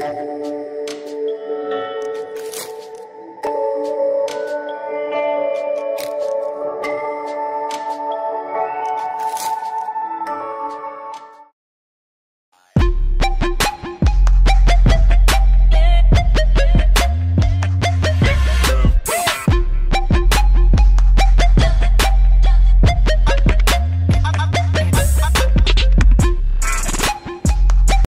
Música